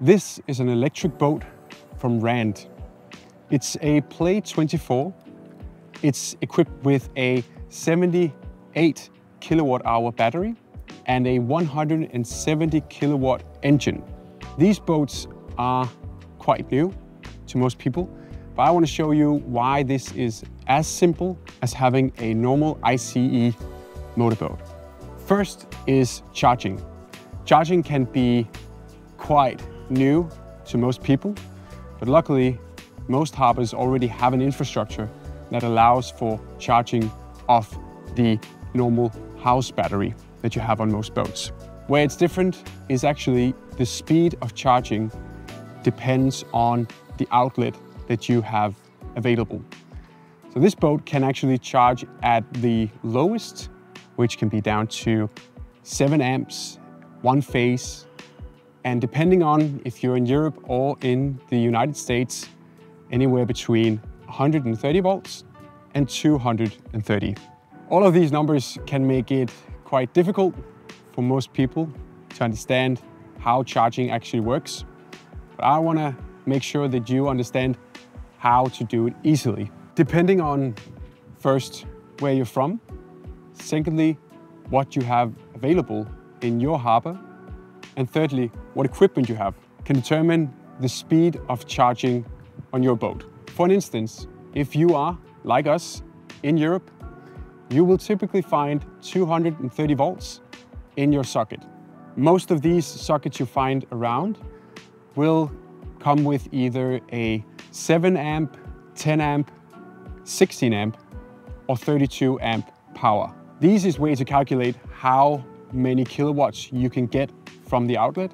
This is an electric boat from Rand. It's a Play 24. It's equipped with a 78 kilowatt hour battery and a 170 kilowatt engine. These boats are quite new to most people, but I want to show you why this is as simple as having a normal ICE motorboat. First is charging. Charging can be quite new to most people, but luckily most harbors already have an infrastructure that allows for charging off the normal house battery that you have on most boats. Where it's different is actually the speed of charging depends on the outlet that you have available. So this boat can actually charge at the lowest, which can be down to 7 amps, one phase, and depending on if you're in Europe or in the United States, anywhere between 130 volts and 230. All of these numbers can make it quite difficult for most people to understand how charging actually works. But I want to make sure that you understand how to do it easily. Depending on first where you're from, secondly, what you have available in your harbor, and thirdly, what equipment you have can determine the speed of charging on your boat. For an instance, if you are, like us, in Europe you will typically find 230 volts in your socket. Most of these sockets you find around will come with either a 7 amp, 10 amp, 16 amp, or 32 amp power. The easiest way to calculate how many kilowatts you can get from the outlet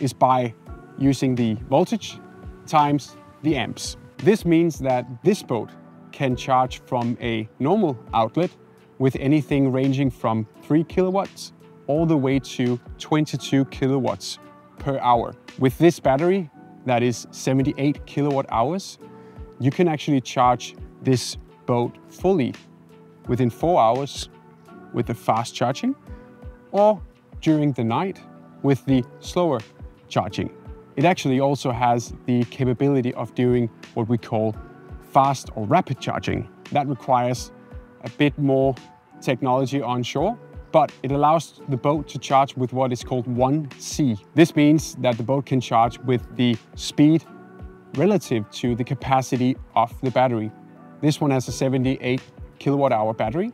is by using the voltage times the amps. This means that this boat can charge from a normal outlet with anything ranging from 3 kilowatts all the way to 22 kilowatts per hour. With this battery, that is 78 kilowatt hours, you can actually charge this boat fully within four hours with the fast charging or during the night with the slower charging. It actually also has the capability of doing what we call fast or rapid charging. That requires a bit more technology on shore, but it allows the boat to charge with what is called 1C. This means that the boat can charge with the speed relative to the capacity of the battery. This one has a 78 kilowatt hour battery,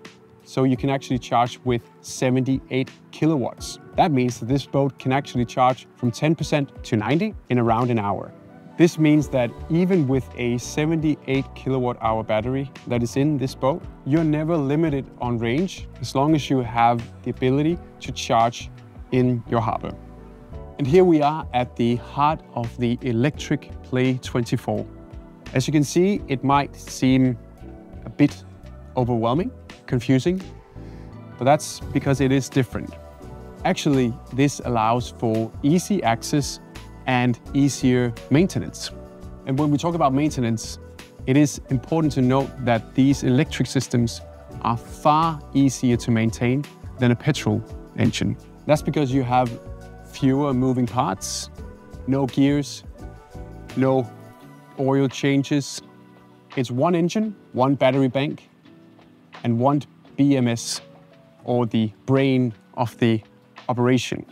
so you can actually charge with 78 kilowatts. That means that this boat can actually charge from 10% to 90 in around an hour. This means that even with a 78 kilowatt hour battery that is in this boat, you're never limited on range as long as you have the ability to charge in your harbor. And here we are at the heart of the electric Play 24. As you can see, it might seem a bit overwhelming, confusing, but that's because it is different. Actually, this allows for easy access and easier maintenance. And when we talk about maintenance, it is important to note that these electric systems are far easier to maintain than a petrol engine. That's because you have fewer moving parts, no gears, no oil changes. It's one engine, one battery bank, and one BMS, or the brain of the operation.